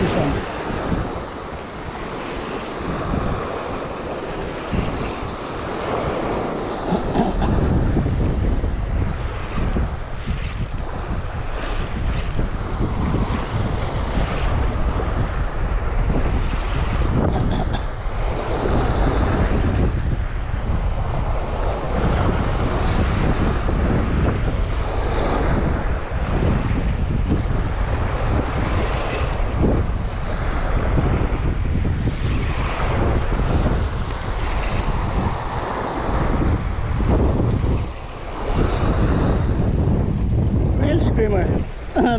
This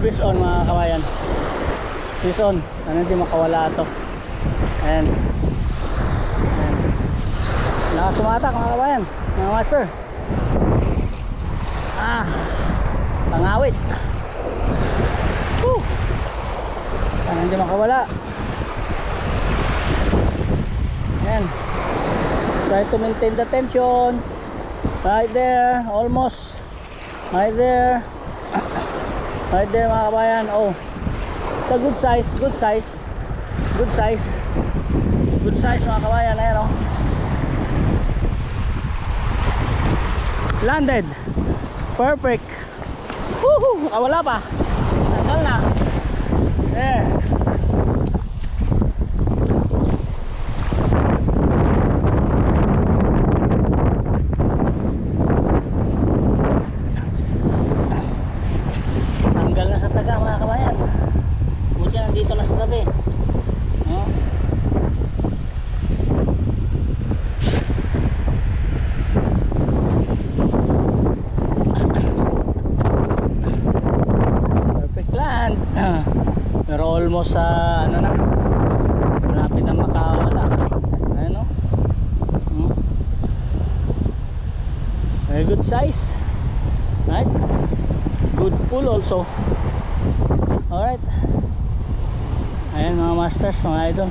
Fish on mga kawayan. Fish on. Ano hindi makawala ito. Ayan. Ayan. Nakasumatak mga kawayan. Mga master. Ah. Pangawit. Woo. Sana hindi makawala. Ayan. Try to maintain the tension. Right there. Almost. Right there. Right there mga kabayan. Oh. It's a good size, good size. Good size. Good size mga kabayan. Ayan oh. Landed. Perfect. Woohoo! Ah, wala pa. Tagal na. Eh. Tanggal na sa taga mga kabayan. Buti nandito na sa tabi. No? Perfect land. Pero almost sa ano na. Malapit na makawala. Ayan o. Hmm. Very good size. Right? good pull also alright ayan mga masters mga idol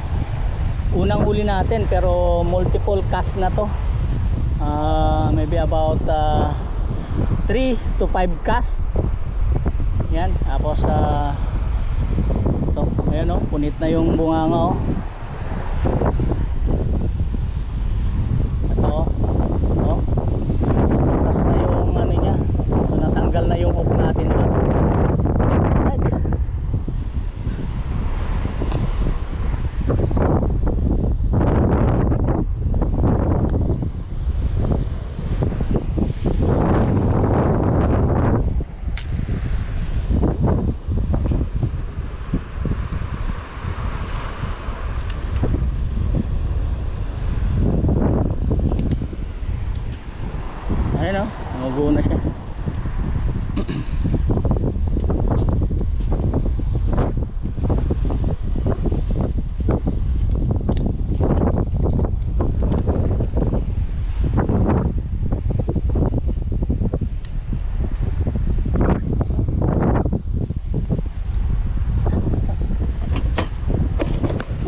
unang huli natin pero multiple cast na to Ah, maybe about 3 to 5 cast yan tapos uh, ayan o punit na yung bunganga o Ayun o, namubuo na siya.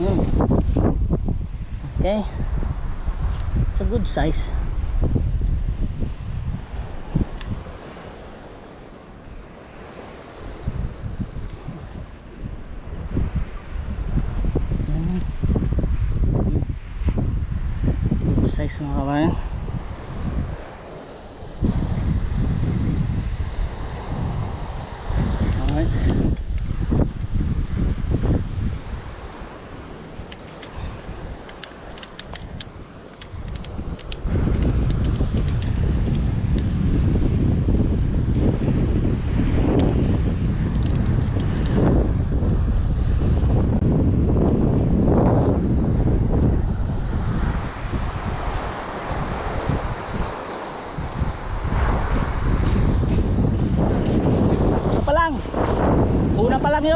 Mm. Okay. It's a good size. Alright. 你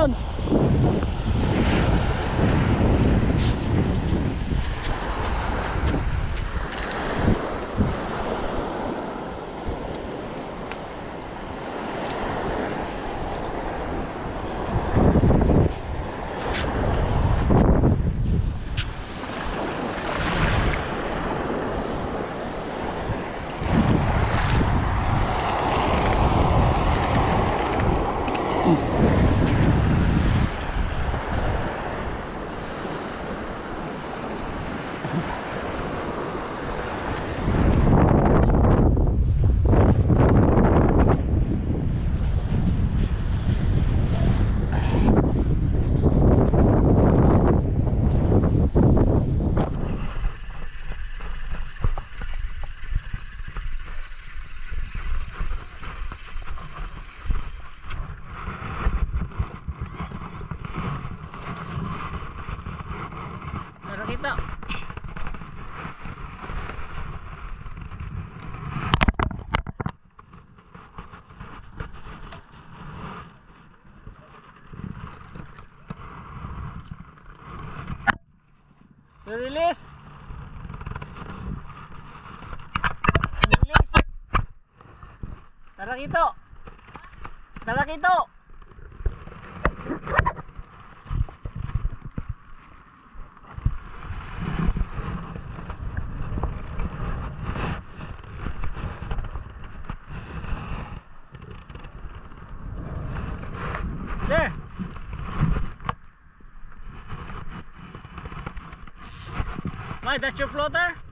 pa lang yun. Ito. Release. Release. Tara kito. Tara kito. Why, that's your floater?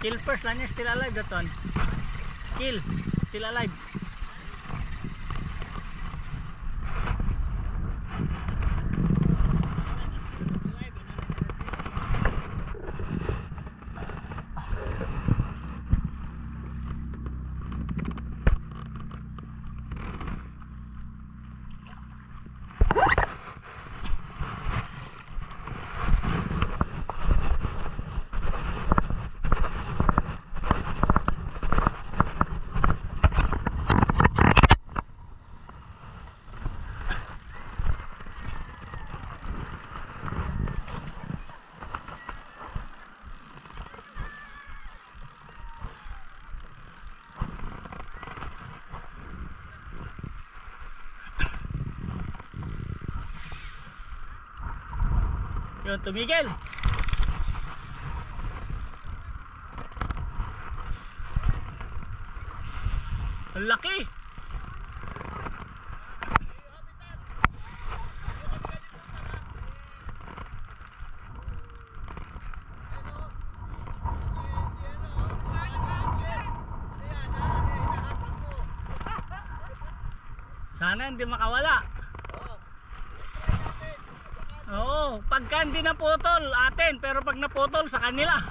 Kill first, Lanya still alive that one. Kill, still alive. Yun, tumigil. Ang laki. Sana hindi makawala. Oo, pagka hindi naputol, atin, pero pag naputol, sa kanila.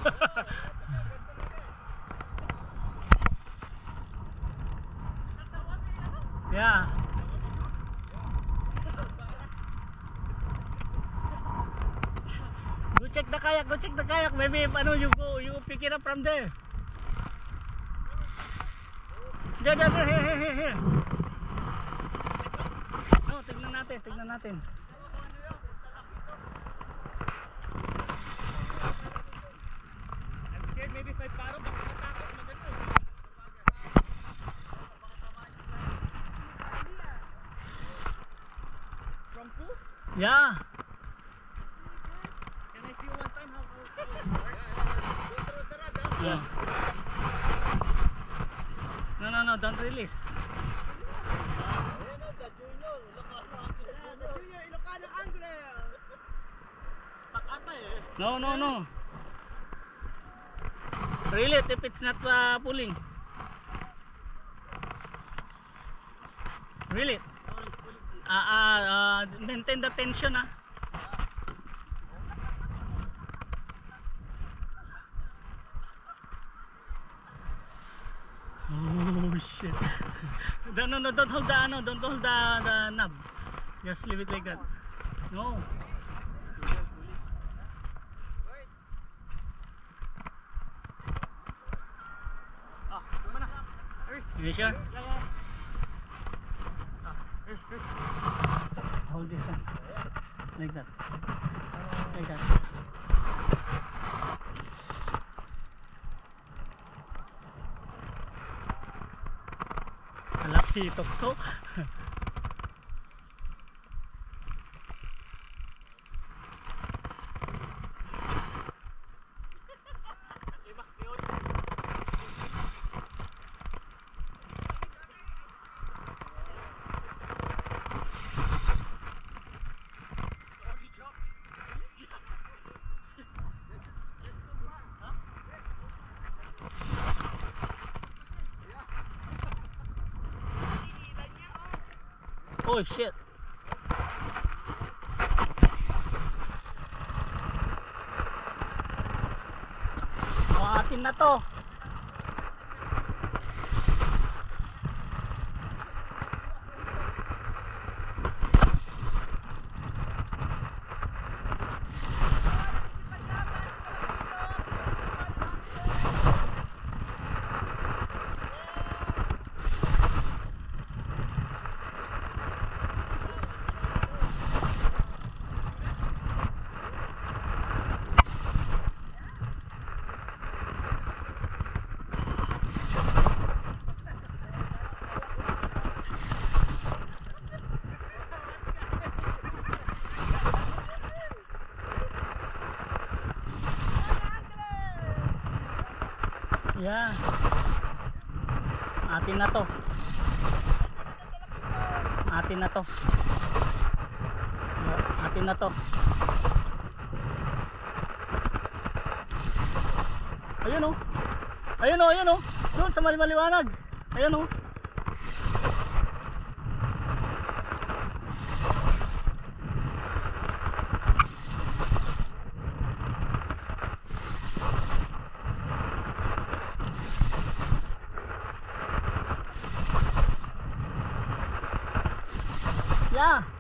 yeah. Go check the kayak, go check the kayak. Maybe ano, you go, you pick it up from there. Diyan, diyan, here, here, here. No, tignan natin, tignan natin. Yeah. Can I see one time how Yeah. No, no, no, don't release. No, no, no. Reel it if it's not uh, pulling. Reel it. Ah, ah, ah, maintain the tension ah. Oh shit. no, no, no, don't hold the ano, don't hold the, the knob. Just leave it like that. No. You sure? Hold this one. Like that. Like that. Kalaki ito Oh shit. Oh, atin na to. Yeah. Atin na to. Atin na to. Atin na to. Ayun oh. Ayun oh, ayun oh. Doon sa mali- maliwanag. Ayun oh. Yeah. Ah,